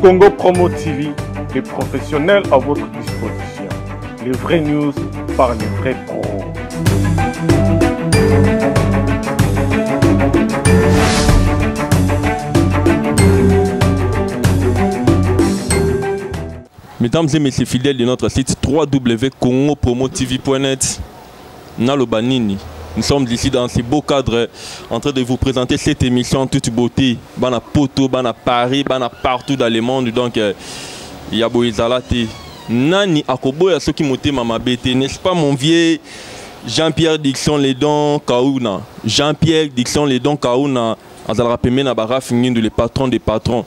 Congo Promo TV, les professionnels à votre disposition. Les vraies news par les vrais pros. Mesdames et messieurs fidèles de notre site www.congopromotv.net, Nalobanini. Nous sommes ici dans ce beau cadre en train de vous présenter cette émission toute beauté. Bana Poto, Bana Paris, Bana partout dans le monde. Donc, il y a. Nani Akoboya Soki Motema Mabete, n'est-ce pas mon vieux Jean-Pierre Dixon Ledon Kaouna? Jean-Pierre Dixon Ledon Kaouna, Azalra Pemena Baraf le patron des patrons.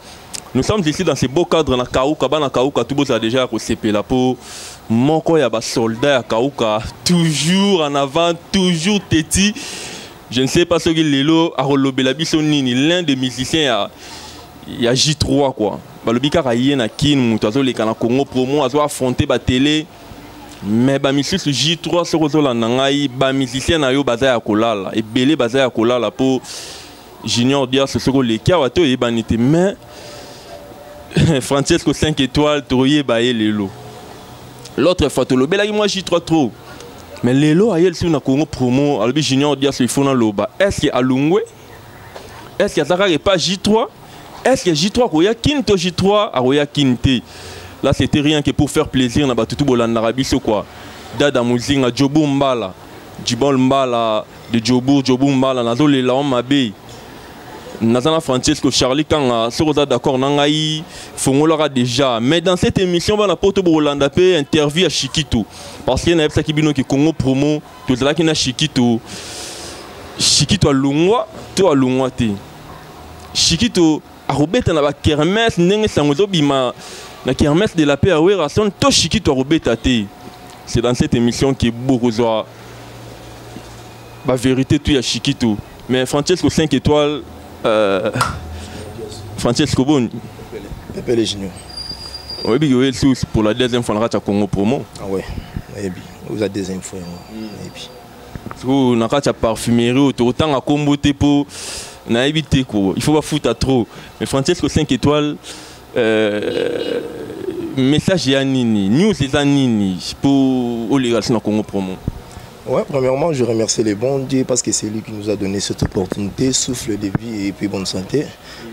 Nous sommes ici dans ce beau cadre na Kauka, bana Kauka, tout a déjà recépé la peau. Moko ya ba soldat à Kauka, toujours en avant, toujours téti. Je ne sais pas ce que Lelo a relobé la nini, l'un des musiciens il y a J3 quoi. Balobi kaka yé na kin mutu azoleka na Congo promo azo affronter ba télé. Mais ba misusu J3 soko zolanda ngai ba musicien na yo baza ya kolala, ebele baza ya kolala po Junior Dia ce soko leki awa te oyebani te mais Francesco 5 étoiles, Toye Baye Lelo. L'autre fois, tu l'as moi j'y trop trop. Mais Lelo, aïe, si on a Congo promo, Albi Junior dit qu'il faut dans l'oba. Est-ce qu'il y a Lungwe Est-ce qu'il y a Zara pas J3 Est-ce qu'il y a J3 Koya Kinto J3 Aroya Kinte Là, c'était rien que pour faire plaisir, on a battu tout en Arabie, c'est quoi? Dada Mouzinga, Jobu Mbala, Djibol Mbala, de Jobu, Jobu Mbala, Nazo Lela Mabe. Nazana francesco charlie kanga soki oza d'accord na ngai déjà. Mais dans cette émission bana po tobokolanda mpe interview ya shikito parce que nayebisaki bino ki congo promo tozalaki na shikito shikito alongwa to alongwa te shikito akobeta na bakermese ndenge sango na kermese de la paix awera son to shikito akobeta te c'est dans cette émission ke bokozwa bavérité to ya shikito mais francesco 5 étoiles euh, Francesco Boni. Pepe les Junior. Oui, oui, c'est pour la deuxième fois, on a Congo promo. Ah ouais, puis, vous êtes deuxième fois. Et puis. On a la parfumerie, autant à combo pour. Na évité quoi. Il faut pas foutre trop. Mais Francesco 5 étoiles. Euh, message à Nini. News à Nini pour Oligas dans Congo promo. Ouais, premièrement, je remercie les bons dieux parce que c'est lui qui nous a donné cette opportunité, souffle de vie et puis bonne santé.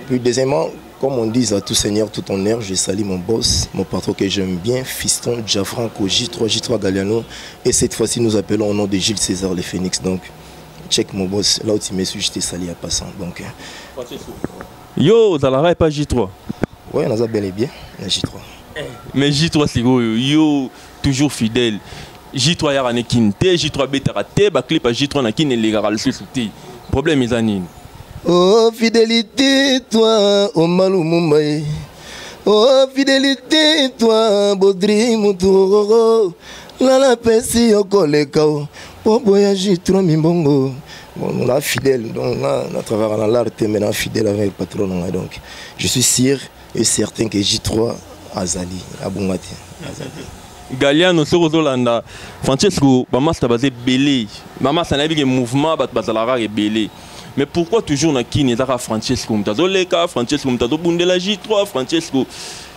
Puis deuxièmement, comme on dit à tout seigneur, tout honneur, je salue mon boss, mon patron que j'aime bien, Fiston Gianfranco, J3, J3 Galliano. Et cette fois-ci, nous appelons au nom de Gilles César le Phoenix. Donc, check mon boss. Là où tu me suis, je t'ai sali à passant. Donc, Yo, Zalara pas J3 Ouais, on a bel et bien, la J3. Mais J3, c'est yo, toujours fidèle. J3 yaka ne kini te J3 betaka te baclip ya J3 na kini elekaka lisusu te. Problème eza nini? Oh fidélité toi oh malumumba ye Oh fidélité toi bodri mutu lala pesi yokoleka o po boya J3 mimbongo. Bon, on a fidèle donc on a travaillé dans l'art maintenant fidèle avec le patron donc. Je suis sûr et certain que J3 azali abongati azali galiano soki ozolanda francesco bamasta baza ebele. Bamasta nayebi ke mouvement bato bazalaka ebele. Mais pourquoi toujours na kini ezaka francesco? Moto azoleka francesco moto azobundela j3 francesco.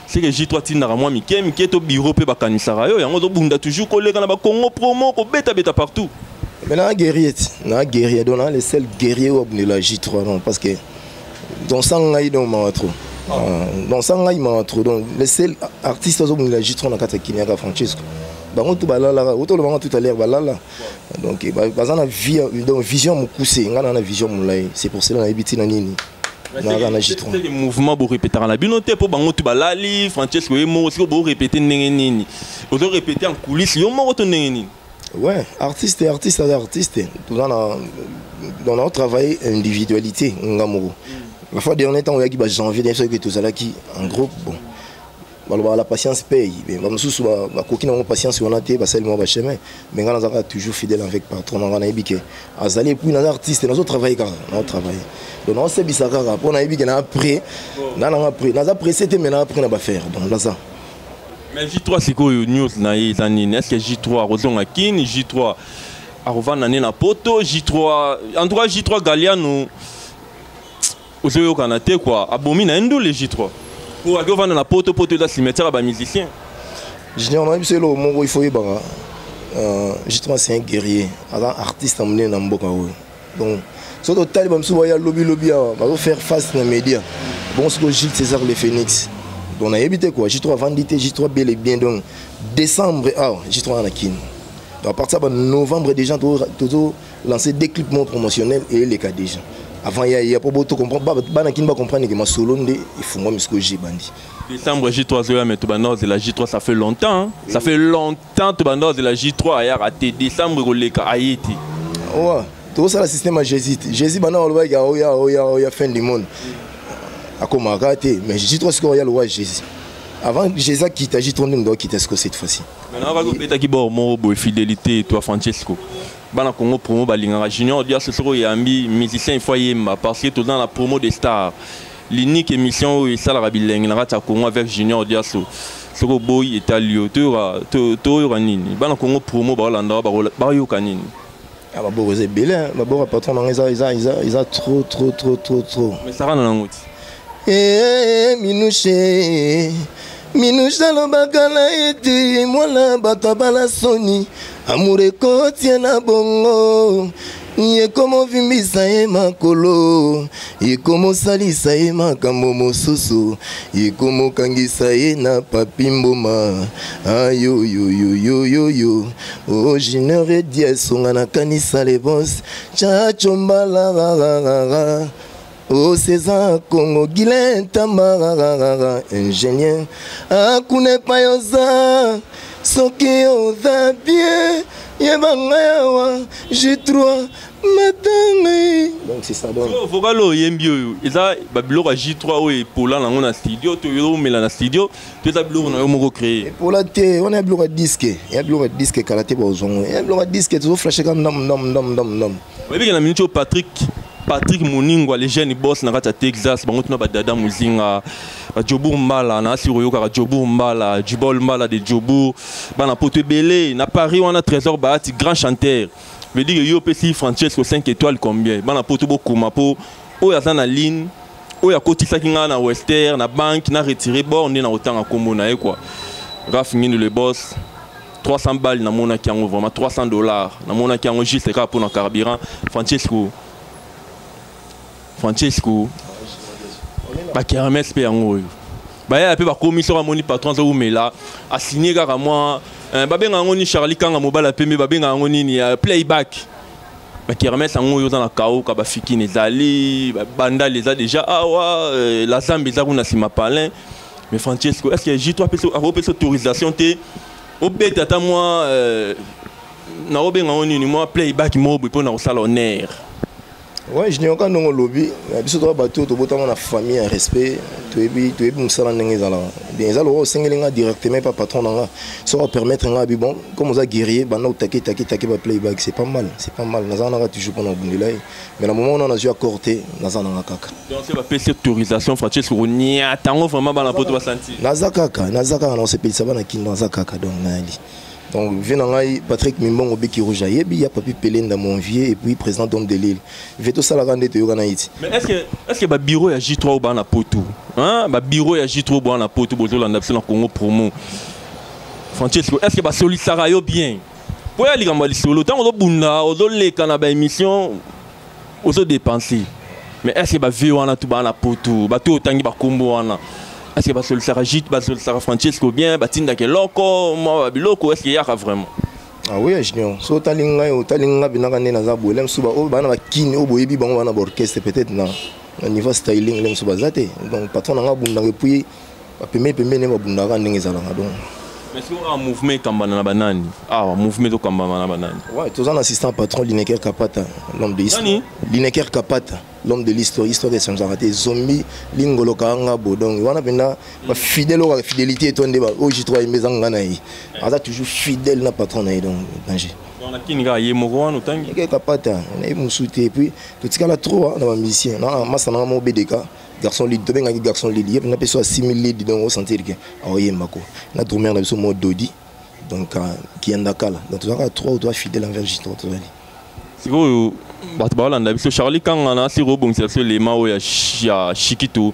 Seke j3 tindaka mwa mike mike to biro mpe bakanisaka yo. Yango ozobunda toujours koleka na bakongo promo kobetabeta partout. Mais na guerrier ti guerrier donc na le seul guerrier oyo abundela j3 non? Parce que donc sang ngai donc mawa trop donc ça ngai mawa trop. Donc le seul artiste azobundela j3 na kati ya kini yaka francesco bango balalaka tout à l'heure balala donc baza na vision mokuse ngai na na vision molai c'est pour cela nayebi ntina nini. Naka na j3 mouvement borepetaka na bino te mpo bango tu balali francesco siko borepete ndenge nini ozorepete en coulisse yo moko to ndenge nini ouais artiste artiste artiste. Na donc nao travaille individualité la fois dernier temps oyaki bajanvier dernier soki tozalaki en groupe bon. Balobaka la patience paye. Bamosusu bakoki nango patience wana te basali mwa bachemin me ngai nazalaka toujours fidèle avec patron ke azali epuis naza artiste nazotravaille kaka nazotravaille donc naosebisa kaka mpo nayebi ke naa pré na nanga pré naza pressé me naa pré na bafaire donc naza mais j3 sikoyo news na ye eza nini est ce que j3 akozonga kini j3 akovanda ne na poto j3 en tout cas j3 galiano ozoyokana te kua abomi na ye j3 poto eza cimetière ya ifo oyebaka justement c'est un guerrier. Aza artiste ya monene donc face gilles césar le phénix. Donc nayebi te quoi. J3 avandi te j3 bel et bien donc décembre awa j3 kini donc à partir de novembre déjà lancé des clips et les cas déjà avant ya ya po boto comprendre bana kini ba comprendre que masolo nde ifungwa misiko j bandi. Décembre J3 zoya mais Tobanos de la J3 ça fait longtemps hein? ça fait longtemps Tobanos de la J3 a raté décembre koleka ayeti ouais. Tokosala système ya jésus. Jésus bana balobaki aoya aoya aoya fin du monde. Akomaka te mais j3 sikoyo oya lowa jésus. Avant jésus akita j3 nde ndo akita siko cette fois-ci. Maintenant kaka obetaki bor moko boye fidélité to francesco bana congo promo balingaka junior dia oyambi musicien ifo ayemba parce que toza na promo de star l'unique émission oyo esalaka bilenge na kati ya congo avec junior diaso soki oboyi etali yo toyoka nini. Bana congo promo baolanda bayoka nini. Baboko eza ebele baboko patron nango eza trop trop trop trop trop. Mais sarana nango ti minushe minushe alobaka na ete mwana bato abala soni amour ekotie na bongo. Ekomovimbisa ye makolo ekomosalisa ye makambo mosusu ekomokangisa ye na papi mboma. Ayoyoyoyoyoyo o junior edi esonga nakanisa lebos chachombalararara o césar congo gilin tambararara ingénieur akuna epai oza soki oza bien yeba ngai awa j3 matangai donc c'est ça donc. Vocal oyo oyembi oyo eza babiloko ya j3 oyo epola nango na studio to omela na studio to eza biloko na yo moko créé. Epola te wana ya biloko ya diske ya biloko ya diske kala te bazongo ya biloko ya diske tozoflashe ka ndam ndam ndam ndam ndam oyebike na miniti oyo patrick patrick moningwa le jeune boss na kati ya texas bango tuna badada mozinga bajobour mbala na mbala jubol mbala de jobour bana poto ebele na paris wana trésor baati grand chanteur. Veut dire yo opesi francesco 5 étoile combien? Bana poto bokoma mpo oyo aza na ligne oyo akotisaki ngai na wester na banke na retire bor nde na kotanga nkombo na ye kua raf ngini le boss 300 balles namonaki yango vraiment 300 dollars namonaki yango juste kaka mpona carburant. Francesco francesco bakermes mpe yango oyo. Bayaya mpe bakomi soki amoni patron aza komela asigne kaka mwa babenga yango nini charli kanga mobala pembe babenga yango nini playback. Bakermes yango oyo oza na kauka bafikini ezali bandali eza déjà awa la zambe eza kuna nsima palin. Mais francesco est ce que j3 akopesa autorisation te obeta ata mwa nakobenga yango nini mwa playback moko boye mpona kosala ouais junior ka ndenge olobi biso toza bato oyo tobotama na famille ya respect. Toyebi toyebi mosala ndenge ezalaka bien eza lokola osengeli nga directement epa patron na nga soki apermettre nga abi bon comme oza guerrier banda otake take take ba playback c'est pas mal c'est pas mal. Naza nanga toujours mpona kobundela ye mais na moment wana nazwi accord te naza nanga kaka. Donc se bapesi autorisation francesco koniata yango vraiment bana poto basantir naza kaka naza kaka na kosepelisa bana kini naza kaka donc nayali donc vie na ngai patrick mimbongo beki rouge ayebi et puis président d'homme de lille ve tosalaka nde toyoka na ye ti mais est ce que est ce que babiro ya j3 oyo baa na poto babiro ya j3 boa na poto bozolanda congo promo. Francesco est ce que basolisaka yo bien? Po ya likambo ya lisolo ntango ozobunda ozoleka na baémission ozodepense mais est ce que bavie wana to baa na poto bato oyo est ce que basolisaka jit basolisaka francesco bien batindaka eloko mwa babiloko est ce que eyaka vraiment? Ah oui junior so otali ngai otali ngai benaka nde naza boye le mosusu oyo bana bakini oyo boyebi bango bana baorchestre peut-être na niveau styling le mosusu baza te. Donc patron na nga abundaka epuis bapembe pembe nde babundaka ndenge ezalaka donc. Mais soki awa mouvement ekambana na banani awa mouvement ezokambama na banani. Ouais toza na assistant patron lineker kapata l'homme de histoire lineker kapata l'homme de l'histoire histoire esanzaka te zombi lingolokaka nga bo donc wana mpenza bafidèle oyo fidélité nde oyo j3 yembezanga nga na ye. Aza toujours fidèle na patron na ye donc danger. Totikala trop na bamusicien na masa nanga mo obedeka garçon tobengaki garçon lead ye mpena mpe so asimi lead donc osentir ke na drumere na biso mo dodi donc kiyanda kala. Donc tozalaka trois toza fidèle envers j3 tozali. Sikoyo bato baolanda biso. Charli kanga na asiri obongisela biso lema oyo ya shikito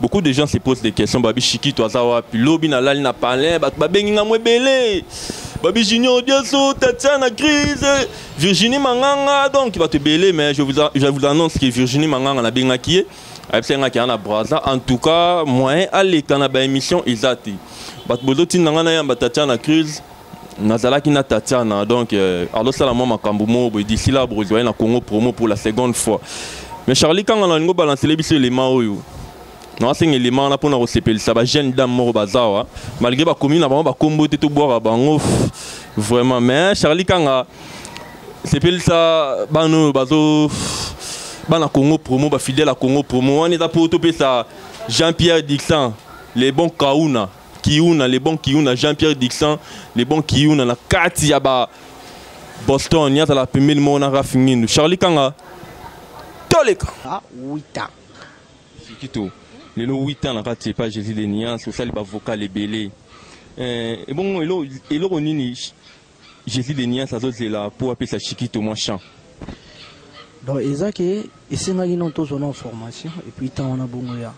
beaucoup de gens se posent des questions. Babi shikito aza wapi? Lobi nalali na palin babi junior tatiana crise. Virginie manganga donc bato ebele mais je vous, je vous annonce que virginie manganga nabengaki ye ayebisengaki aa na braza. En tout cas moyen aleka na baémission eza crise nazalaki na tatiana donc euh, alosala mwa makambo moko boye d'ici là bozwai na congo promo pour la seconde fois. Mais charli kanga nalingi obalancele biso elema oyo nawasenga elema wana mpona kosepelisa bajeune dame moko baza awa malgré bakomi na bango bakombo te tobwaka bango vraiment mais charli kanga sepelisa bana oyo bazo bana congo promo bafidèle ya congo promo. Wana eza mpo topesa jean pierre dixan les bons kauna kiuna les bons kiuna jean pierre dixan les bons kiuna na kati ya ba boston yazala pembeni moko na rafi ngindu charli kanga toleka Ah, 8 ans. sikito lelo 8 ans na kati epa jésus de niance osali bavocal ebele Eh, ebongo elo- eloko nini jésus de niance azozela mpo apesa shikito mwa champ Donc, eza ke esengaki non tozwa na formation et puis ntango wana bongo ya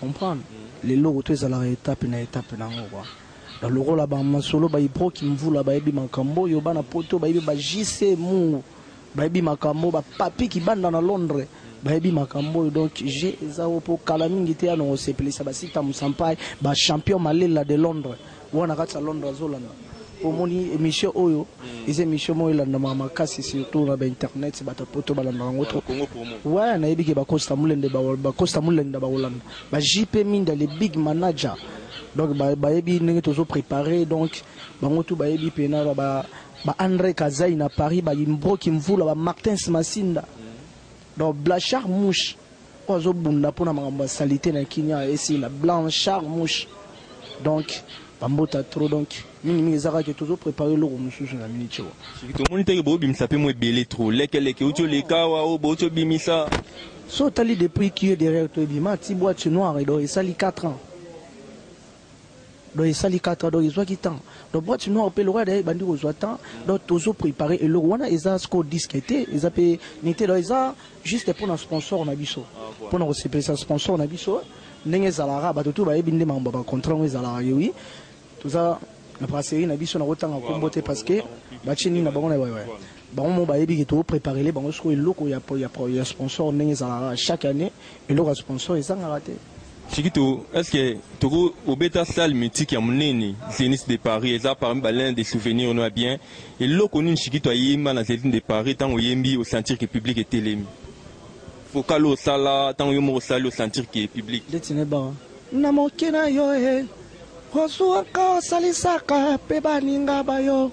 comprendre. Leloko to ezalaka etape na etape nango kua donc lokola bamasolo baiproki mvula bayebi makambo oyo bana poto bayebi bajc mu bayebi makambo bapapiki banda na londres bayebi makambo oyo donc g eza o mpo kala mingi te yana kosepelisa basita mosampai bachampion malela de londres. Wana kati ya londres omoni émission oyo eza émission moko elandamaka makasi surtout na bainternet bato poto balandaka yango promo ouais nayebi ke bacosta mulende ba- bacosta mulende bakolanda bajp minda le big manager. Donc ba- bayebi ndenge tozoprépare donc bango tu bayebi mpena baandré kazai na paris baimbroki mvula bamartins masinda donc blachard mouche oyo azobunda mpona makambo ya salite na kinia esila blanchard mouche. Donc bambota trop donc. Mingimingi eza kaka tozoprépare eloko mosusu na miniti teke boobimisa mpe mo ebele tro lekeleke outi oleka awa o bouti obimisa so otali depuis qui derrière toi ebima ti boîte noire donc esali 4 ans. Donc esali 4 ans donc ezwaki temps donc boîte noire mpe lokola daye ebandi kozwa temps donc tozoprépare eloko wana eza siko diske te eza mpe ni te donc eza juste mpona sponsor na biso mpona kosepelisa sponsor na biso ndenge ezalaka bato tu bayebi nde makambo ya bacontrat yango ezalaka yewi toza na brasserie na biso nakotanga kombo te parce que batie nini na bango na wewe bango mo bayebi ke toprépare bango sikoyo eloko ya, ya, ya sponsor ndenge ezalaka chaque année eloko ya sponsor ezangaka te. Shikito est ce que toko obeta salle mythique ya monene zénith de paris eza parmi balin des souvenirs no ya bien. Eloko nini ayemba na zénith de paris ntango oyembi osentir ke public etelemi fokal oyo osala ntango yo moko osali osentir ke public. Ndeti nebaka na moke na yo e ozwaka osalisaka mpe baninga bayo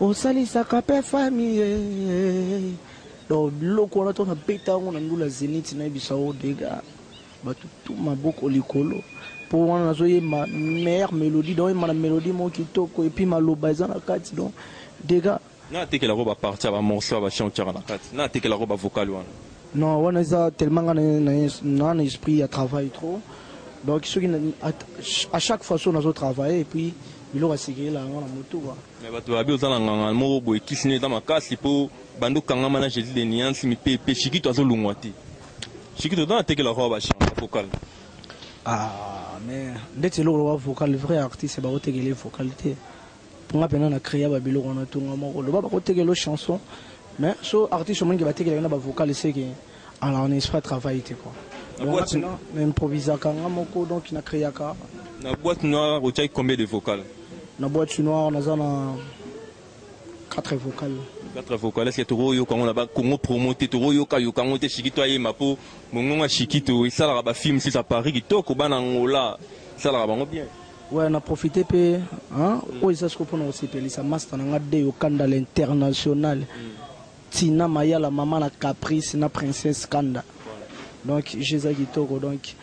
osalisaka mpe famille. Donc biloko wana to nabeta yango na ndula zeniti nayebisa o dega. Bato tu maboko likolo. Mpo wana nazoyemba meilleure mélodie donc oyemba na mélodie moko kitoko epuis maloba eza na kati donc dega. Na atekelako baparti ya bamorceau ya bachant otiaka na kati. Na atekelako bavocal wana. Non wana eza tellement nga na esprit ya travail trop donc soki na- à chaque fois so nazotravaille et puis biloko asekelela yango na motu kua me bato babi oza na nganga moko boye kisini eza makasi mpo bando okangama na jésus de niance mipepe shikito azolungwa te. Shikito eza natekelako ya bachant bavocal ah mais ndeti eloko loba vocal vrai artiste bakotekela vocal te. Mponga mpena na créa babiloko wana tonga moko. Loba bakotekela chanson mais so artiste omonike batekelaka na bavocal seke ala na esprit ya travail te quoi Donc, boîte- moko donc na créaka na boîte noire otiaki combien de vocal na boîte noire naza na 4 vocal quatre vocal est ce que tokoyoka yango na bakongo promo te tokoyokayoka yango te shikito ayemba mpo mongongo ya shikito esalaka bafilme sisa paris kitoko bana ngola esalaka bango bien ouais na profite mpe hein, oyo eza siko mpona kosepelisa master na nga de okanda l'international tina mayala mama na caprice na princesse kanda donc je eza kitoko donc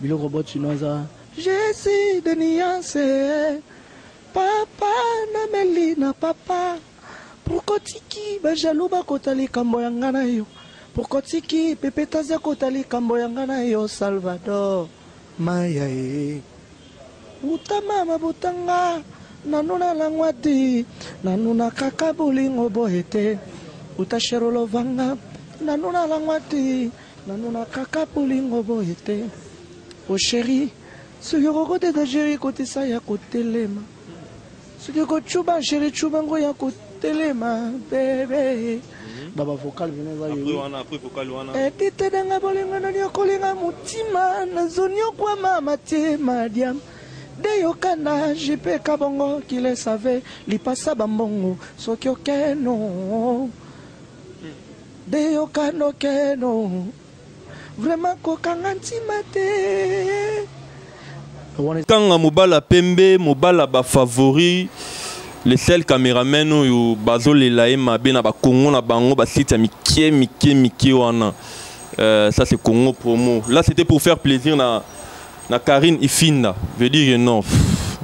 biloko botino eza jésus de niance papa na meli na papa pourkotiki bajalo bakota likambo ya nga na yo pourkotiki pepetazi akota likambo ya nga na yo salvador maya e. Utama mabutanga nanu nalangwa te nanu na kaka bolingo boye te utasherolovanga nanu nalangwa te nanu na kaka bolingo boye te. O sheri soki okokoteta sheri kotisa ya kotelema. Soki okocuba sheri cuba ngo ya kotelema bebe. Baba vocal vene eza yo etitedanga bolingo nani okolinga motima nazoni okwama matema diam nde yokanda jipeka bongo kile save lipasa bambongo soki okeno. Nde yokanda okeno vraiment kokanga ntima te kanga mobala pembe mobala bafavori le sel cameraman oyo bazolela ye mabe na bakongo na bango basite ya mike mike mike wana. Euh, ça c'est congo promo. Là c'était pour faire plaisir na, na karine ifinda. Veut dire non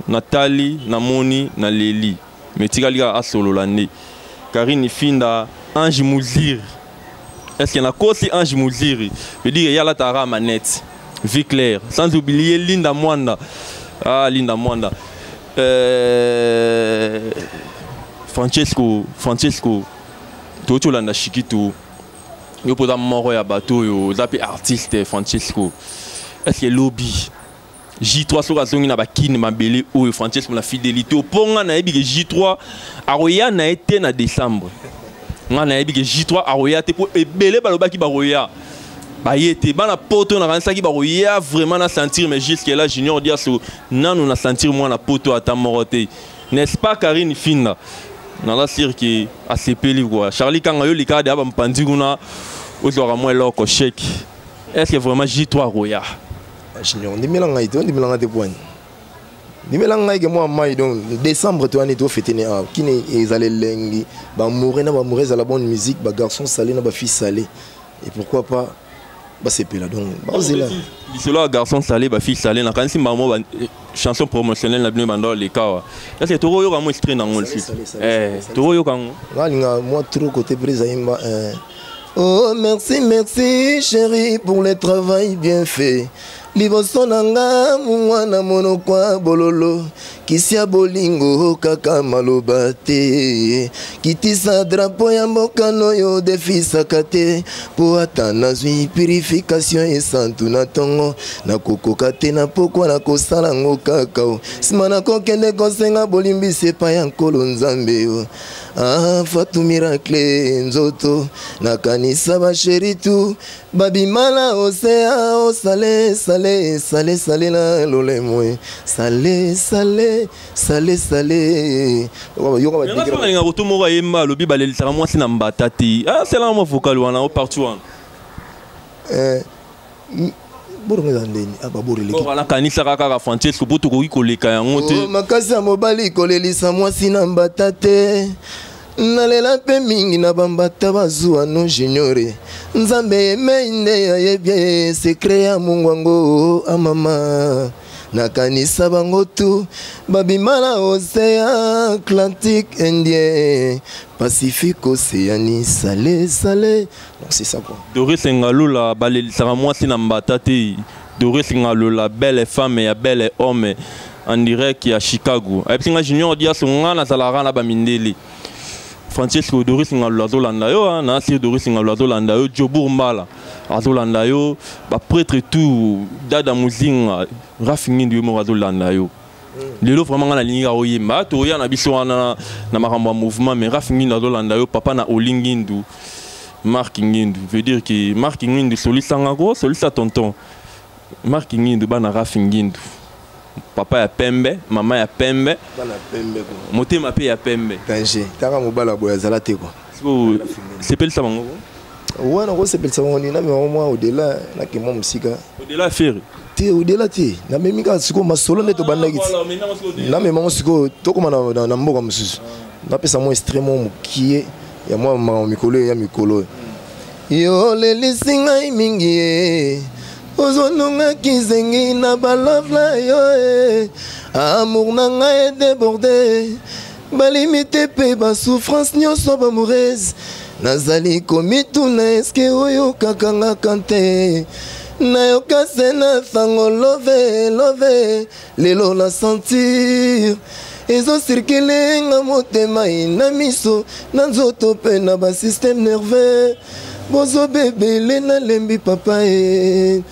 natali namoni na leli. Mais tikali kaka karine ifinda ange muziri est ce que nakosi ange muziri veut dire yala tara manette vie claire. Sans oublier linda mwanda. Ah linda mwanda. Euh, francesco francesco toti olanda shikitu. Yo mpo oza moko ya bato oyo oza mpe artiste francesco. Estce elobi j3 soki azongi na bakini mabele oyo francesco na fidélité. Oponga nayebi ke j3 akoya na ye te na décembre nga nayebi ke j3 akoya te mpo ebele balobaki bakoya baye te bana poto nakanisaki bakoya vraiment na sentir mais jusque là junior diaso nanu na sentir mwana poto ata moko te. N'est-ce pas karine finda naza sir ke asepeli kua charli kanga yo likaka deya bampandi kuna ozwaka mwa eloko sheke est ce que vraiment j3 akoya junior ndimela ngai te ondimela ngai te pwani ndimela ngai ke mwa mai donc décembre to wani tofete ne awa kini ezala elengi bamoure na bamoure ezala bonne musique bagarçon salé na bafille salé. Et pourquoi pas basepela donc bazela lisolo ya garçon salé bafille salé nakanisi mbamo ba chanson promotionnelle na bino banda oleka awa est ce que tokoyoka mo extrait nango lisusu tokoyoka yango ngalinga mwa trop côté prise ayimba Oh merci merci chérie pour le travail bien fait liboso na nga mwana monoko ya bololo kisi ya bolingo kaka maloba te. Kitisa drapo ya mbokano oyo defisaka te. Mpo ata nazwi purification esantu na ntongo nakokoka te na pokwa na kosala yango kaka o nsima nakokende kosenga bolimbisi epai ya nkolo nzambe o ah, fatu miracle nzoto. Nakanisa basheri tu babimala osea osale sale sale sale na lolemo sale sale sale sale. Nalinga koto moko ayemba alobi balelisaka mwasi na mbata te aselanga mwa vocal wana o partout wana. Borongo eza ndeni? Baboreleki nakanisaka kaka francesco mpo tokoki koleka yango te? Makasi ya mobali kolelisa mwasi na mbata te. Nalela mpe mingi na bambata bazuwa no juniore nzambe emei nde ayebi sekre ya mungwango amama nakanisa bango tu babima na océan atlantique indien. Pacifique océani sale sale donc c'est ça quoi. Doris ngalola balelisaka mwasi na mbata te doris ngalola belle femme ya belle homme en direct ya chicago. Ayebisinga junior diaso nga nazalaka na bamindele francesco doris ngalola azolanda yo na sir doris ngalola azolanda yo jobour mbala azolanda yo baprêtre tout dada mozinga rafi ngindu yo moko azolanda yo. Lelo vraiment nga nalingi kaka oyemba toya na biso wana na makambo ya mouvement mais rafi ngindu azolanda yo papa na oli ngindu mark ngindu. Veut dire que mark ngindu solisangako solisa tonton. Mark ngindu bana rafi ngindu papa ya pembe mama ya pembe motema mpe ya pembe. Danger. Taka mobala boye azala te siko sepelisa bango wana kosepelisa bango nini? Namema mwa odela nakemwa mosika. Odela fere te odela te. Namemi kaka sikoyo masolo nde tobandaki ti. Namemango sikoyo tokóma na- mboka mosusu. Napesa mwa estre mwa mokie. Ya mwa makambo mikolo ya mikolo yo lelisi ngai mingi ye ozonungaki zengi na balavla yo e amour na ngai edeborde balimite mpe basouffrance nyonso bamoureuse nazali komituna eske oyokaka ngaka te nayoka se na sango love love. Lelo na sentir. Ezosirkile nga motema na miso. Na nzoto mpe na basystème nerveux. Bozobebele nalembi papa e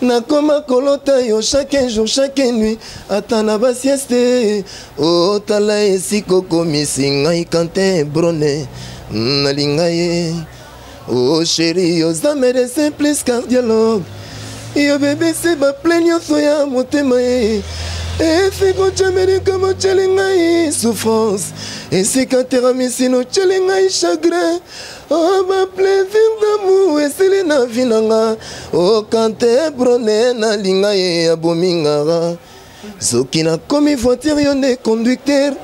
nakoma kolota yo chaque jour chaque nuit ata na basieste. Otala esika okomisi ngai kante brone nalinga ye o sheri oza médecin plus cardiologue. Yo bebisi baple nyonso ya motema ye. Esika otyamedika motyeli ngai souffrance esika teramisino otyeli ngai chagrin o baplaisir damour esili na vi na nga okante brone nalinga ye abomi ngara soki nakomi voiture yo nde conducteur.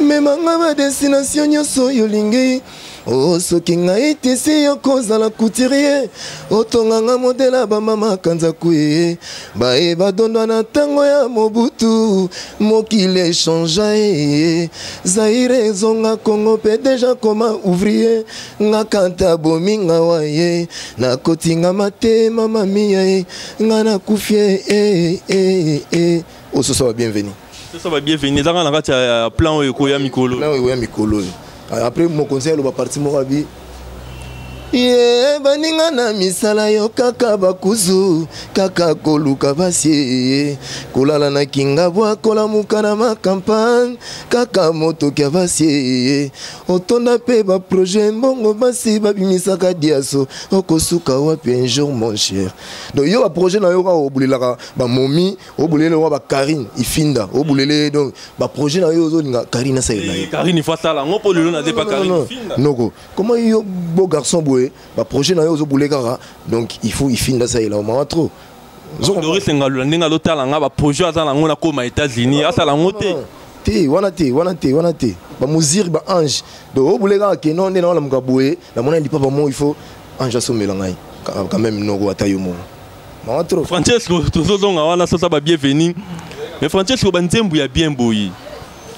Memanga badestination nyonso oyo olingi o soki ngai tisi yo kozala couturier otonganga modele bamama kanzaku ye. Baye badondwa na ntango ya mobutu mokili echangea ye. Zaire ezonga kongo mpe deja koma ouvrier nga kanta bominga wa ye. Nakotinga matema mamiya ye nga nakufi ye e ososo babienveni soso babienveni ezanga na kati ya plan oyo ekoya mikolo. Plan oyo ekoya mikolo oyo après mokonzi aloba parti moko abi ye baninga na misala yo kaka bakuzu kaka koluka basi. Kolala na kingabwa kolamuka na makampagne kaka motoki ya basi. Otonda mpe baprojet mbongo basi babimisaka diaso okosuka wapi un jour mon cher. Donc yo baprojet na yo kaka obulelaka bamomi obulele wa bakarine ifinda obulele donc baprojet na yo ozolinga karine asalela karine ifinda. noko comment yo beau garçon boye baprojet na yo ozobule kaka. Donc il faut ifinda asalela omama trop. Doris ngalula ndenge azotala nga baprojet aza nango nakóma états-unis asala yango te. te wana te wana te wana te. Bamosire baange donc obule kaka keno nde nawalamuka boye namona lipapa mo il faut ange asomela ngai. Quand même noko ata yo moko. Mama trop. Francesco tozozonga wana sosa babienveni mais francesco banzembo ya bien boye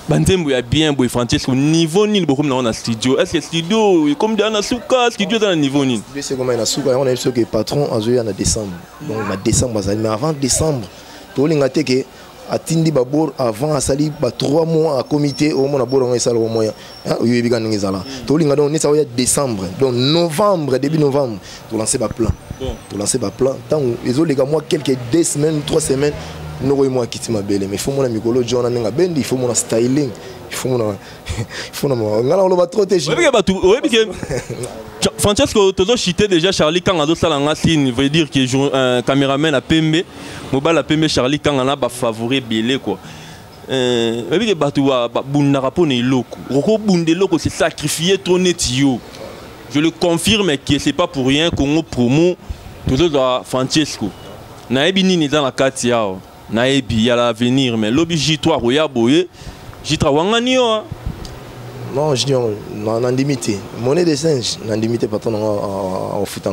banzembo ya bien boye francesco niveau nini bokomi nango na studio. Est ce que studio ekomi deya na suka studio eza na niveau nini ekomai na suka yango nayebi soki patron azoya na décembre. Donc na décembre azali mais avant décembre tolinga te ke atindi babor avant asali ba 3 mois akomi te omona bor yango esala omoya oyebi ka ndenge ezala tolinga donc neti aoya décembre. Donc novembre début novembre tolance baplan tolance baplan ntango ezoleka mwa quelque deux semaines trois semaines noko ye mwa akiti mabele mais il faut mona mikolo jona ndenge styling déjà charlie kanga azosala nga veut dire que euh, caméraman apembe mobali apembe charlie kanga na bafavori ebele quoi. Oyebike bato babundaka mpo na eloko. Okobunda trop neti je le confirme que c'est pas pour rien kongo promo francesco. Nayebi nini eza na kati awa nayebi ya l'avenir mais lobi j3 akoya boye j3 wangani yo non junior nandimi te monnaie de singe nandimi te patron akofuta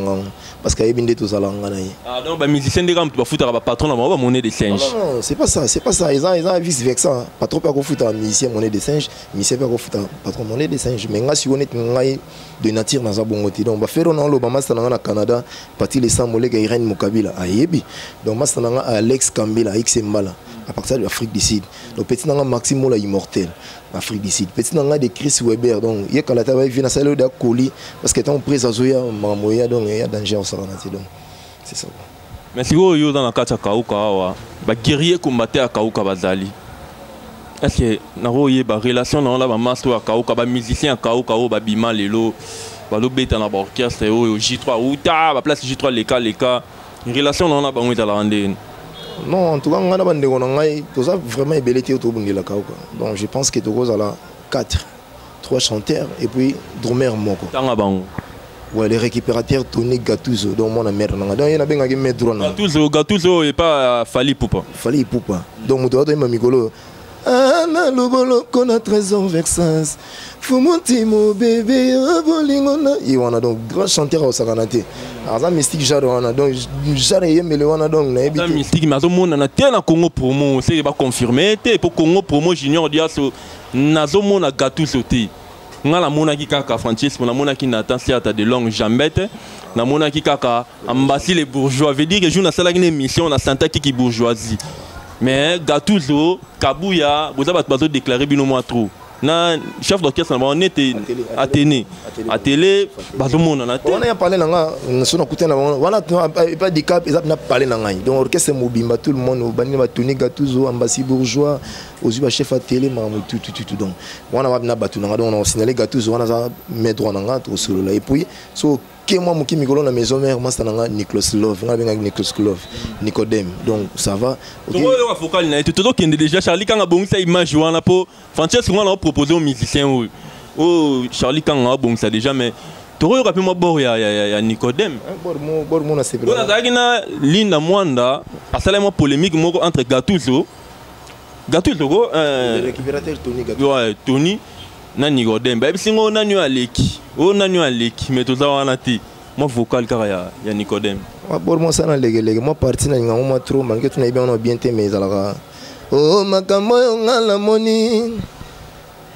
parce que ayebi nde tozala nga na ye donc bamusicien ndenge moto bafutaka bapatron na bango bamonnaie de singe non c'est pas ça c'est pas ça. Eza eza vice versa patron mpe akofutaka musicien monnaie de singe musicien mpe akofuta patron monnaie de singe mais nga neti ngai de nature naza bongo te donc bafere oloba master nanga na canada pati lesa moleka irene mokabila ayebi donc master nanga alex kambela x mbala à partir de l'Afrique du Sud. Donc petit nanga Maxime Mola immortel Afrique du Sud. Petit nanga de Chris Weber donc il y a quand la tabac vient à salle de colis parce que tant prise azoya mamoya donc il y a danger au saranati donc c'est ça. Mais si vous dans la kata kauka awa ba guerrier combattre à bazali. Est-ce que na roye ba relation na la ba master à kauka ba musicien à kauka o ba bima lelo ba lo beta na ba orchestre o J3 ou ta ba place J3 leka leka relation na ba ngita la rande non en tout cas ngai na bandeko na ngai toza vraiment ebele te tobungelaka oka donc je pense que tokozala 4 trois chanteurs et puis drummer moko tanga bango ouais le récupérateur Tony Gattuso. Donc mona mère nanga donc yena bengaki maître droit na Gattuso Gattuso et pas Fali Poupa. Fali Poupa. Donc moto atoyemba mikolo ana loboloko na trésor vexas fumuntimo bebe bolingo na ye wana donc grand chanteur aosakana te aza mystique genre wana donc genre eyembele wana donc nayebi te mystique mais azomonana te na congo promo seke baconfirme te mpo congo promo junior diaso nazomona gatuso te nga namonaki kaka francesco namonaki nathan siata de longue jamais te namonaki kaka ambasi le bourgeois. Veut dire que jour nasalaki na émission nasantaki ki bourgeoisie mais gatuzo kabuya boza bato bazodéclare bino mwa trop. Na chef d'orchestre na bango nete Atene. atene Atene. atele bazomonana te wana ya parler na nga so nakute na bango wana epa dicap eza mpena parler na ngai donc orchestre mobimba tout le monde obandi batoni gatuzo ambasi bourgeois ozwi bachef atele makambo tutututu donc wana wapi na bato na nga donc na osignale gatuzo wana aza mai droit na nga tokosolola et puis so ke mwa moki mikolo na maison mare masta na nga nicolas love. Nga bengaki nicolas love. Nicodème. Donc ça va. Ok. tokoyoka fokali na ye te tozokende déjà. Charlie kanga abongisa image wana mpo francesco wana apropose o musicien oyo oyo charlie kanga abongisa déjà mais tokoyoka mpe mwa bor ya, ya, ya, ya nicodème. Na oyo nazalaki na linda mwanda asalaki mwa polémique moko entre gatuso gatuso ko euh, récupérateur tony gatuzo ouais, tony na nicodème bayebisi ngo nani oyo aleki oyo nani oyo aleki mais toza wana te mwa vocal kaka ya, ya nicodème. Bor mo sana legelege mwa parti na lingango mwa tro malgré to nayebi wana bien te mais ezalaka o makambo oyo nga namoni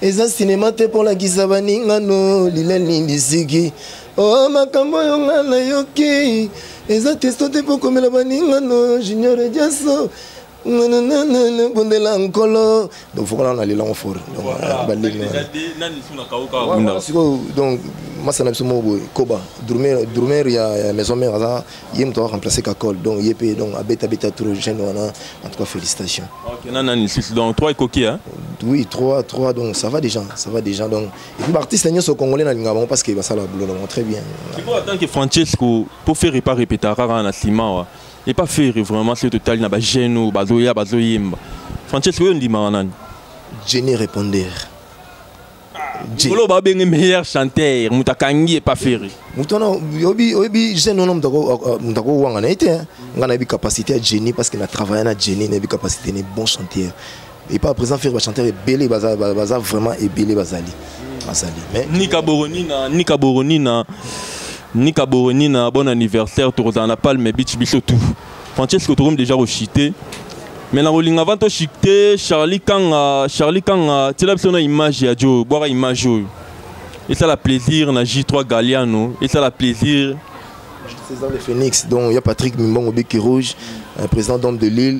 eza sinema te mpo lakisa baningano lileli lisiki o makambo oyo nga nayoki eza testo te mpo komela baningano junior jaso bondela nkolo donc fokola na balingi Voilà, sikoyo donc masala na biso moko boye koba drumer ya maison mare aza ye moto aremplace kakol donc ye mpe donc abetabeta trop jeune wana en tout cas félicitations Ok, na nani lisusu donc 3 ekoki hein? oui 3 3 donc ça va déjà ça va déjà donc. Et puis baartiste nyonso congolais nalinga bango parce que basala boulot na bango très bien. Francesco mpo faire epa répéta kaka na nsima wa epa faire vraiment soki totali na bagene oyo bazoya bazoyemba francesco oyo nani jenny répondeur Je- kolo babenge meilleur chanteur moto akangi epa faire moto wana oyebi jeune wana moto ako- moto akowanga na ye te hein. nga nayebi capacité ya jenny parce que na travaille na jenny nayebi capacité na bon chanteur. Et pas à présent faire bachanteur ebele baza vraiment ebele bazali. Bazali. Mais nika boronina nika boronina nika boronina bon anniversaire tokozala na palme beach biso tout francesco tokomi déjà kochite mais na avant tochite charlie kanga charlie kanga tiela biso na image ya jo bwaka image oyo esala plaisir na j3 galiano esala plaisir. César le Phoenix, donc il y a Patrick Mimbongo Rouge, président d'homme de Lille,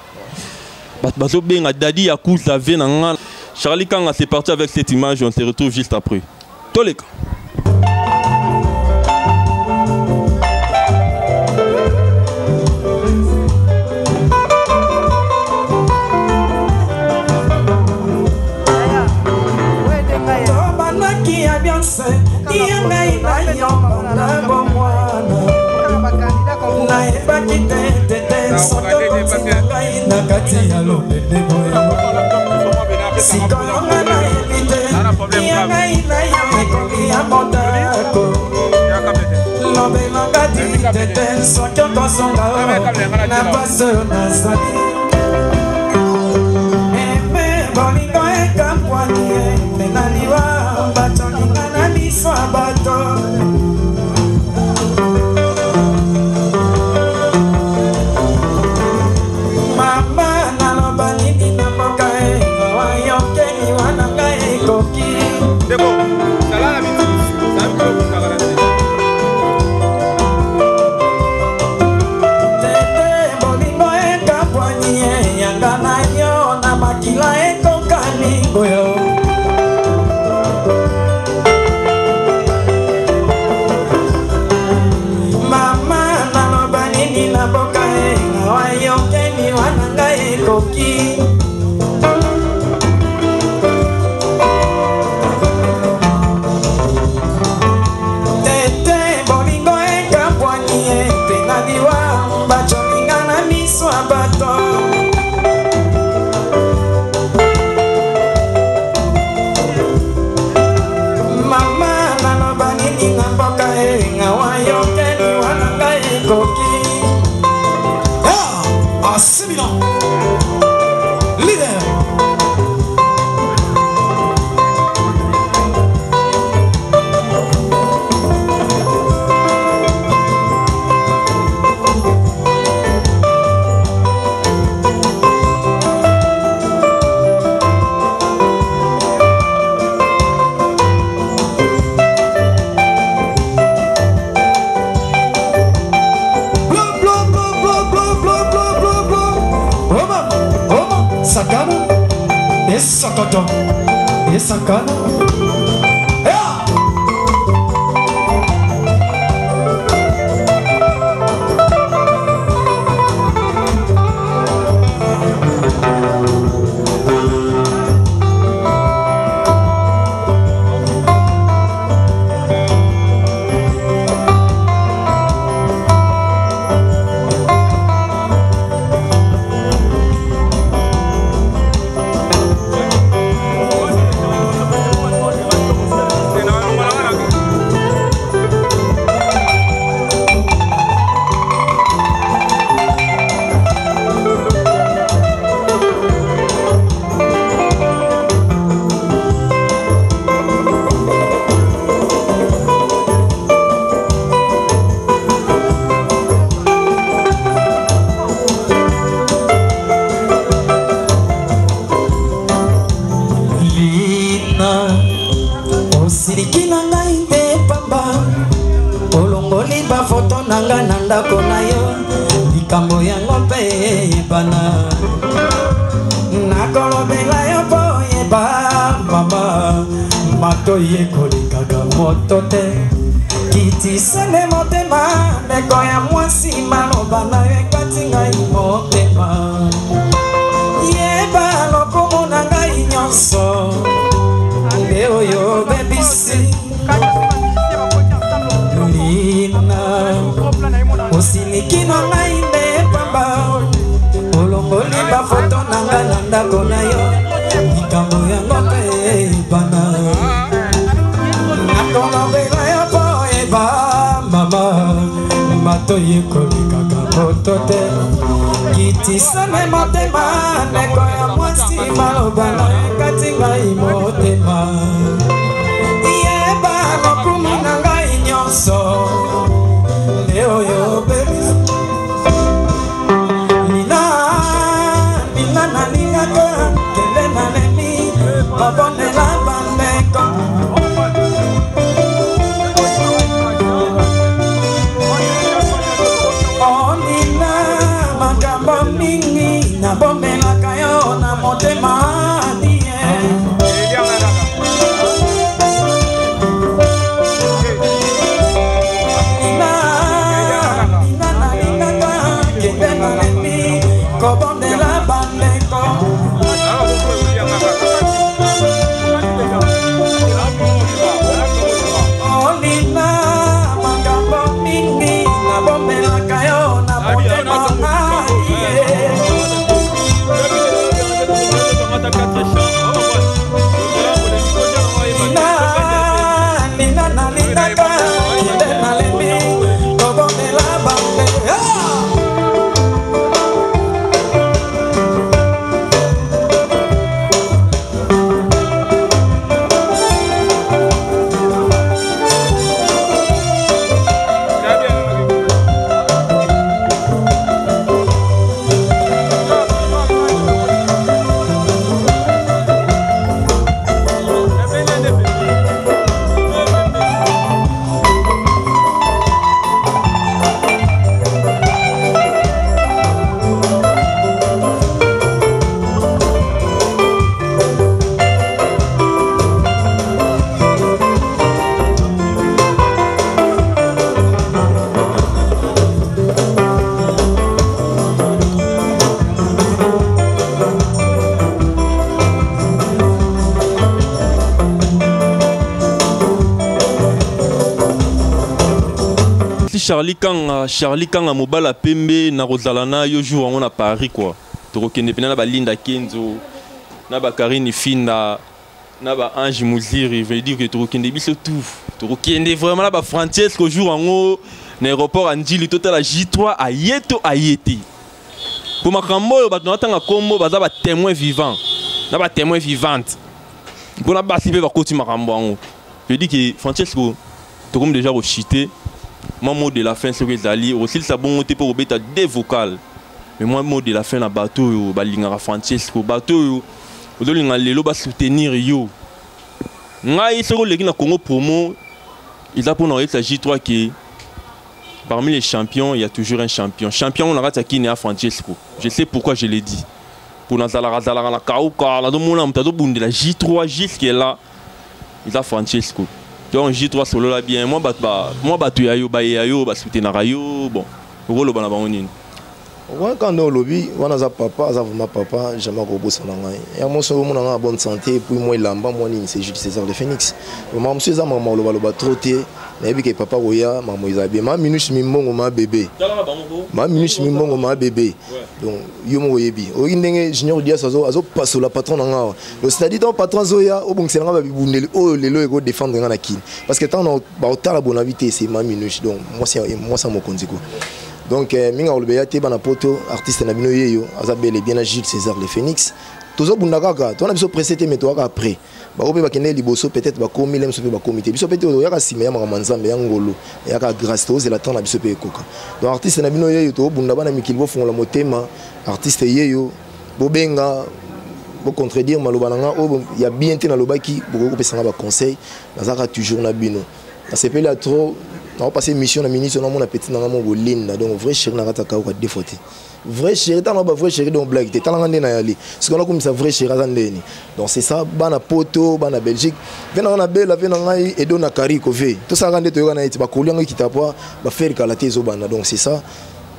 bazobenga dadi na nga charlie kanga c'est parti avec cette image on se retrouve juste après. Toleka. Obandaki ya bianse ye ngai na yo na bomwana nayebaki te tete sotokotinga ngai na kati ya lobende boye sikoyonga nayebi te yangai na yo ekoki ya motako. Lobelonga ditete soki okosonga na paso nazali 않을까? Eyebana nakolobela yo mpo oyeba mama. Matoi ekolikaka moto te. Kitisene motema ndeko ya ngai na yo. Likambo yango mpe ebana nakolobela yo mpo eba mama. Matoi ekolikaka moto te. Kitisane motema ndeko ya mwasi maloba na ekati ngai motema. Yeba lokumu na ngai nyonso babonela bandeko charlie kanga charlie kanga mobala pembe na yo jour yango na paris kua tokokende mpena na balinda kenzo na bakarine finda na baange muziri. Veut dire que tokokende biso tout. Tokokende vraiment na bafrancesque jour yango na aéroport ya njili totala j3 aye to aye te mpo makambo oyo bato na batanga nkombo baza batémoin vivant na batémoin vivante mpona basi mpe bakoti makambo yango veut dire que francesco tokomi déjà kochite mwa mot de la fin soki ezali okosilisa bongo te mpo kobeta de vocal mais mwa mot de la fin na bato oyo balingaka francesco bato oyo ozolinga lelo basoutenir yo. Ngai soki oleki na congo promo. Eza mpona koyebisa j3 ke parmi les champions il y a toujours un champion. Champion na kati ya kini ya francesco. Je sais pourquoi je l'ai dit. Mpo nazalaka zalaka na kauka nazomona moto azobundela j3 jusque là. Eza francesco donc j3 solola bien. Mwa bato ba- mwa bato ya yo bayeya yo basutenaka yo bon. Nini wana kanda olobi wana aza papa aza vraiment papa jamais akobosana ngai ya moso omona ngai na bonne santé puis mwa elamba mwa nini c'est jules césar de phénix makambo mosusu eza makambo alobaloba trop te nayebi ke papa koya makambo eza bien ma minushi mimbongo ma bebe ma minushi mimbongo ma bebe donc yo moko oyebi oyoki ndenge junior dias azo- azopasola patron na nga awa donc c'est à dire ntango patron azoya obongisela nga babibundeli oyo lelo ekodefendre nga na kini parce que ntango baotala bonabi te c'est ma minushi donc mwasi ya- mokonzi ko donc eh, mingi akoloba ya te bana poto artiste na bino yeyo aza bel et bien na jules césar le phénix. Tozobunda kaka tona biso presse te me toyaka après. Bango mpe bakende liboso peut-être bakomi le biso mpe bakomi te biso mpe te oyaka nsima ya makambo ya nzambe ya ngolo eyaka grâce tozela temps na biso mpe ekoka. Donc artiste na bino yeyo tobunda bana mikili bofungola motema artiste yeyo bobenga bocontredire maloba na nga oyo ya bien te nalobaki bokoki kopesanga baconseil nazalaka toujours na bino. Nasepeli ya trop naopase mission na ministre namona peti nanga mo bolinda donc vrai chéri na kati akauka deux fois. Te vrai chéri tala ba vrai chéri donc blague te soki nakomisa vrai chéri donc c'est ça bana poto bana belgique. Ve nanga na bela ve na ngai edo na kari kove tosalaka nde toyoka na eti bakolianga ekita po bafere kala te ezobanda donc c'est ça.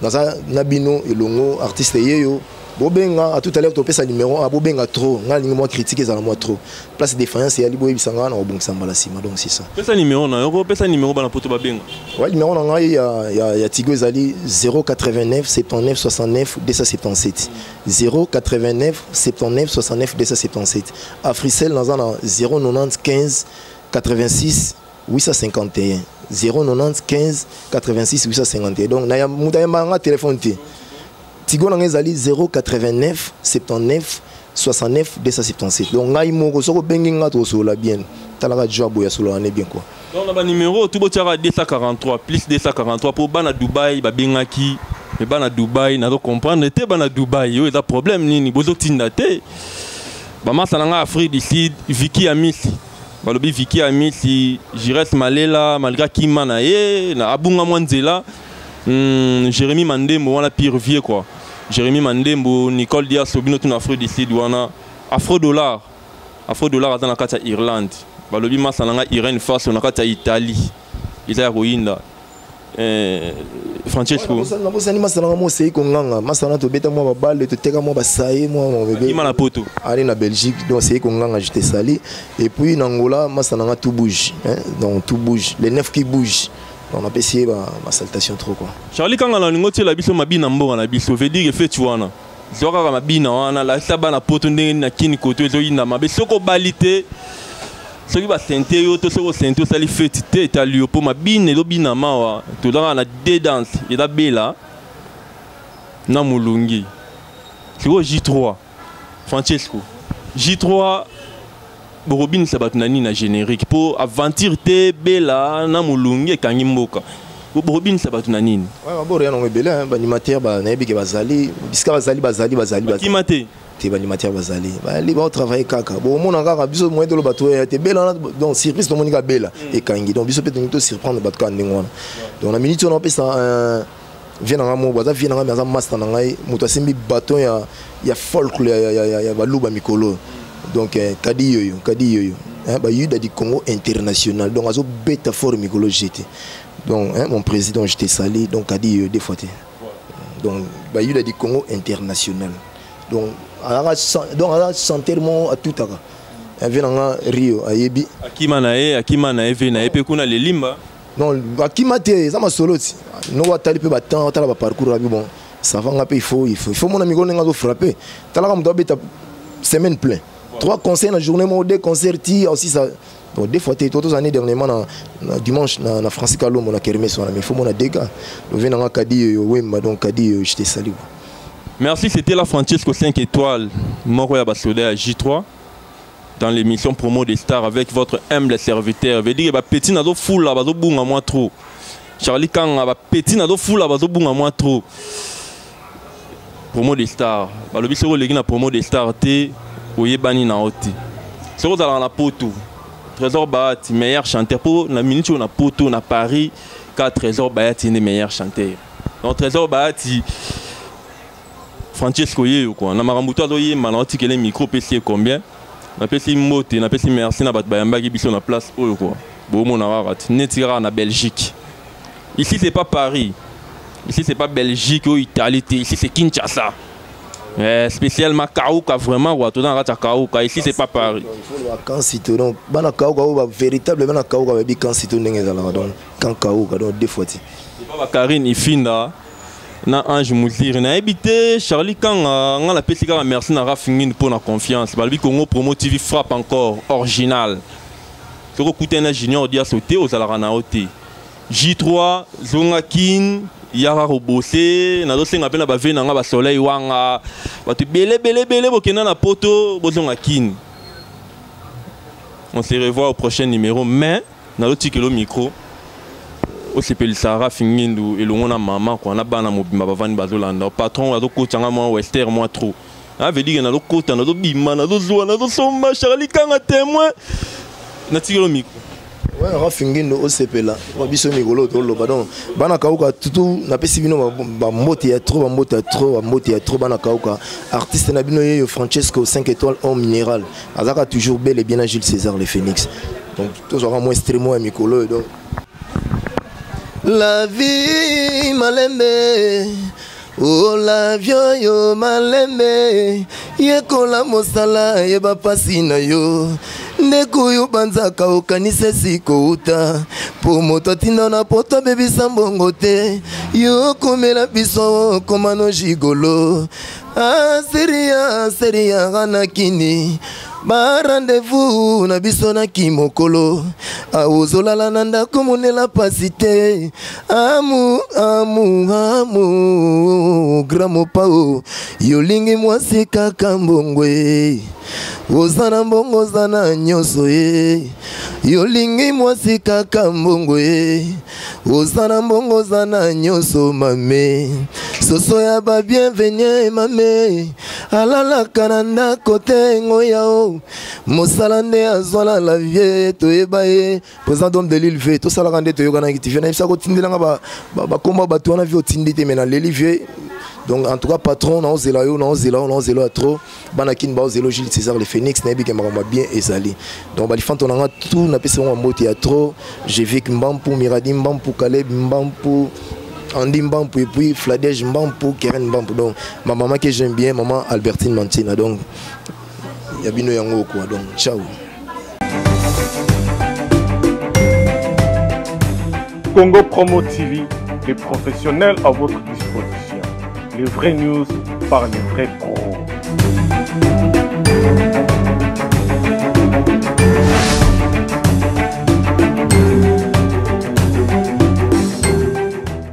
Naza na bino elongo artiste yeyo bobenga à tout à l'heure topesa numéro a bobenga trop. Nga lingi mwa critique ezala mwa trop. Place défaillance eyali boyebisa nga na kobongisa mbala nsima donc c'est ça. Pesa nimero na yo kopesa nimero bana poto babenga. Ouais numéro na ngai ya, ya, ya tigo ezali 089 79 69 277 089 79 69 277 africel naza na 095 86 851 095 86 851 donc na ya- moto ayembaka nga telefone te tigo na ngai ezali 089 79 69 277 donc ngai moko soki obengi nga tokosolola bien. Talaka jo aboya solola ne bien quoi. Donc na banimero tu botiaka 243 plus 243 mpo bana dubai babengaki me bana dubai nazo comprendre te bana dubai oyo eza problème nini? Bozotinda te. Bamasa na ngai afrique du sud viki ya misi balobi viki ya misi jires malela malgré akima na ye na abunga mwa nzela mm, jérémi mandembo wana pire vie quoi. Jérémi mandembo nicole dias bino tuna afrique du sud wana afro dollar. Afro dollar ya irlande. Balobi masa na ngai irene faso na ya italie. Eza eh, francesco. Mo konganga kima na poto. Ali na belgique donc konganga je te sali et puis na ngola masala nga tout bouge hein? donc tout bouge. Les neuf qui bouge donc napesi ye basalutation trop quoi. Charli kanga na olingi otiela biso mabina mboka na biso. Vedire feti wana zwa kaka mabina wana lakisa bana poto na kini koto ezoyinda mabe soki obali te soki basente yo to soki osente osali feti te etali yo mpo mabina ezobina mawa toza kaka na de danse eza bela na molungi sikoyo j3 francesco. J3 bokobinisa bato na nini na générique. Mpo aventure te bela na molungi ekangi mboka. Bo- bokobinisa bato na nini ouais, maboro ya nango ebele hein, baanimateur nayebi ke bazali. Bisika bazali bazali bazali bazali. bakima te te baanimateur bazali bali baotravaille kaka bomona kaka biso moye toloba toya te bela donc surprise tomoni ka bela ekangi donc biso mpe tolingi tosurprendre bato kaka ndenge wana donc na minute wana opesa vie na ngai moko aza vie na ngai me aza master na ngai moto baton ya, ya folklore ya, ya, ya, ya baluba mikolo donc eh, kadi yoyo kadi yoyo. Hein, bayuda du congo international. Donc azobeta fort mikolo jete donc hein, mon président je te sali donc kadi yoyo deux fois te donc du congo international. Donc chan- donc aza mo atutaka vie na nga rio ayebi akima na ye akima na ye ve na ye mpe kuna lelimba non akima te eza masolo ti noko atali mpe batemps atala baparcours abi bon savanga mpe ifo ifo ifo mona mikolo ndenge azofrappe talaka moto abeta semaine plein trois concerts na journée moko deux concerts ti aussi ça. Des fois te to tozani dernièrement dimanche na, na francis kalombo na kermes wana mais ifo mona deux gars. Ovi nanga kadi yoyo wemba donc kadi yoyo je te sali quoi. merci c'était la francesco 5 étoiles basoda ya j3 dans l'émission promo des stars avec votre humble serviteur. Veut dire bapeti nazofula bazobunga mwa trop. Charli kanga bapeti nazofula bazobunga mwa trop. Promo des stars. Balobi soki oleki na promo des stars te oyebani na yo te soki ozalaka na trésor bayati meilleur chanteur. Mpo na minute oyo na poto na paris ka trésor bayati nde meilleur chanteur. Donc trésor bayati francesco yeyo kua na makambo to azoyemba na otikele micro opesi ye combien? Napesi mbote napesi merci na bato bayambaki biso na place oyo kua bomona kaka ti neti kaka na belgique. Ici c'est pas paris. Ici c'est pas belgique ou italie ici c'est kinshasa Eh, spécialement kauka vraiment na kati ya kauka. Ici c'est pas paris. Kansito donc bana kauka oyo bavéritable bana kauka bayebi kansito ndenge ezalaka donc kan kauka donc deux fois ti epa bakarine ifinda na ange muziri nayebi te charlie kanga nga napesi kaka merci na rafingini mpo na confiance. Balobi congo promo tv frappe encore original. Soki okutani na junior diaso te ozalaka na yo te j3 zonga kin yaka kobose nazosenga mpe na na wanga. Na poto bozonga kini on se revoit au prochain numéro mais nazotikela micro. Osepelisa rafi ngindu elongo na mama kua na bana mobimba bavandi bazolanda patron azokotanga mwa wester mwa tro. Avedike nazokota nazobima nazozwa nazosomba charli kanga témoin. Micro artiste francesco 5 étoiles en minéral. Toujours bel et bien na jules césar le phénix. Donc mikolo la vie malembe o la vie oyo malembe yekola mosala yeba mpasi na yo. Ndeko oyo banzaka okanisa esika outa mpo moto atinda na poto abebisa mbongo te. Yo komela biso komano jigolo. Aseria seriaka na kini barandevous na biso na kimokolo. Ozolala na ndako monela pasi te. Amu amu amu gramopao yolingi mwasi kaka mbongwe. Oza na mbongo oza na nyonso ye. Yolingi mwasi kaka mbongo ye oza na mbongo oza na nyonso mame. Soso ya babienvenie mame. Alalaka na ndako te ngo yao mosala nde azwalala vie toyeba ye. Président dome de lille ve tosalaka nde toyokanaki ti vie nayebisa kotindelanga bakomba bato wana vie otindi te me na leli vie donc en tout cas patron naozela yo naozela yo naozela ya trop bana kini baozela gilles césar le phénix nayebi ke makambo bien ezali. Donc balifanto nanga tout napesi bango mbote ya trop jevik mbampu miradi mbampu kaleb mbampu Andy Mbampu et puis Fladège Mbampu, Keren Mbampu. Donc, ma maman que j'aime bien, maman Albertine Mantina. Donc, il y a bien yango quoi. Donc, ciao. Congo Promo TV, les professionnels à votre disposition. Les vraies news par les vrais pros.